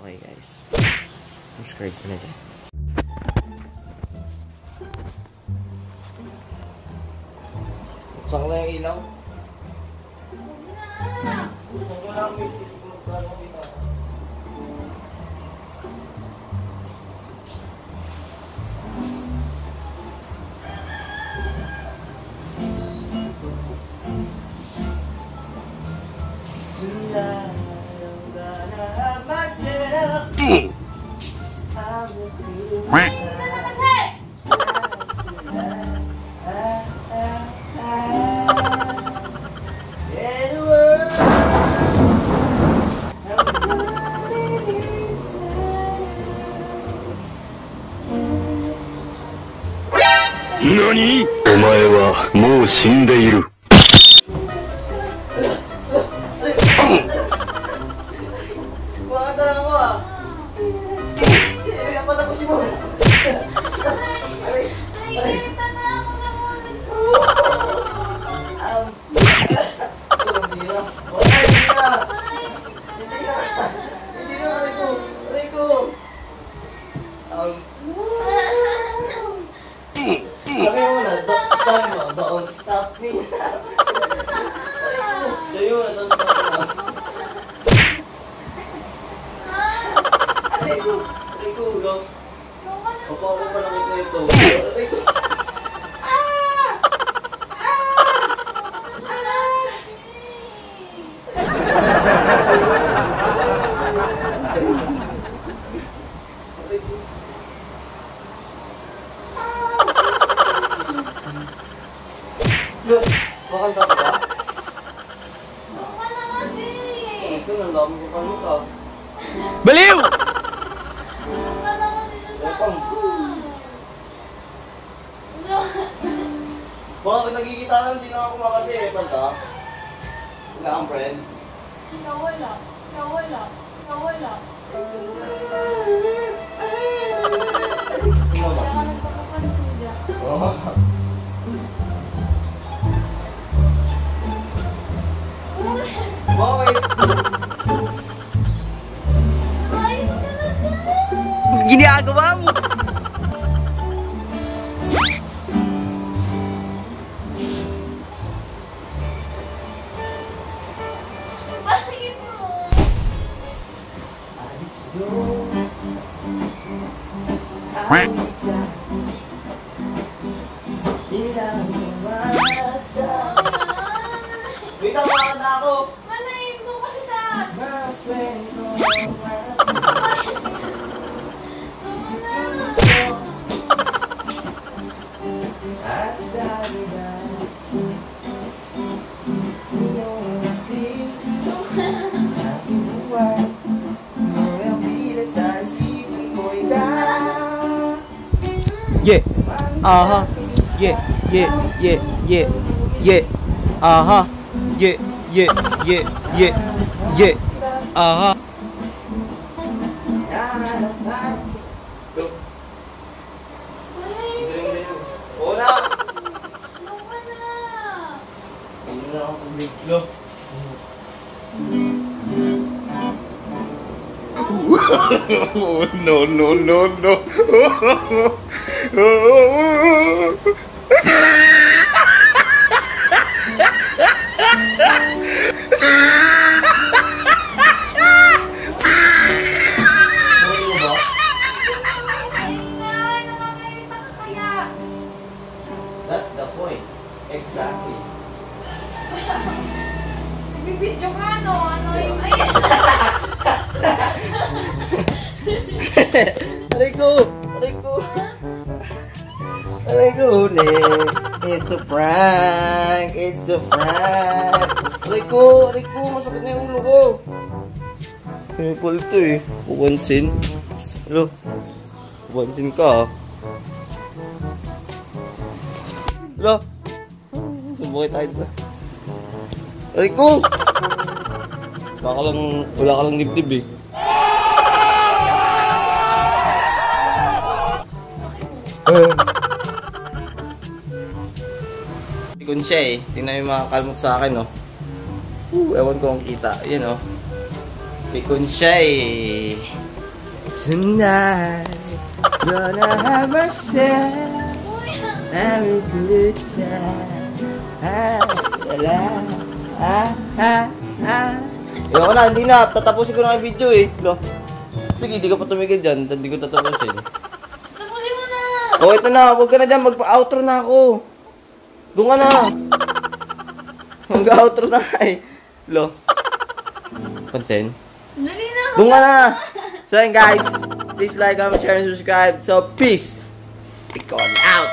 Okay guys. Subscribe ko na dyan. Buksan ko na yung ilaw. Buksan ko lang yung ilaw. 何？お前はもう死んでいる。Me. Look, makanta ka ba? Ito, ang dami ko pa ka. Baliw! Bakit nagkikita na hindi na ako makati eh, pala? Wala kang friends. Nawala. Nawala. Nawala. Ano ba? Kaya Wait lang, makakanta ako. Manayin mo kasi taas. Yeah! Aha! Yeah! Yeah! Yeah! Yeah! Yeah! Aha! Yeah! Yeah! Yeah! Yeah! Yeah! Hindi na ako biglo. no, no, no, no. Na. That's the point. Exactly. Nagbibidyo ka no? Ano! Aray ko! Ulit! It's a prank! It's a prank! Aray ko! Masakit na yung ulo ko! Eh, pala ito eh. Pupansin. Hello? Pupansin ka ah. Hello? Subukay tayo dito. Aray ko! Wala ka lang, wala ka lang dibdib eh. Uh. Ikon siya eh. Tingnan yung mga kalmot sa akin, no? Uh, ewan ko kung kita. Yan, oh. Pikon siya eh. Tonight, gonna have myself a good time. Ah, wala. Ah, ah, ah. Na, hindi na. Tatapusin ko na ang video eh. Lo. Sige, di ka pa tumigil dyan. Hindi ko tatapusin. tapusin mo na. Oh, ito na. Huwag ka na dyan. Magpa-outro na ako. Doon ka na. Mag-outro na eh. Lo. Pansin? Dali na. Doon ka na. So yun guys, please like, comment, share, and subscribe. So peace. Pikon out.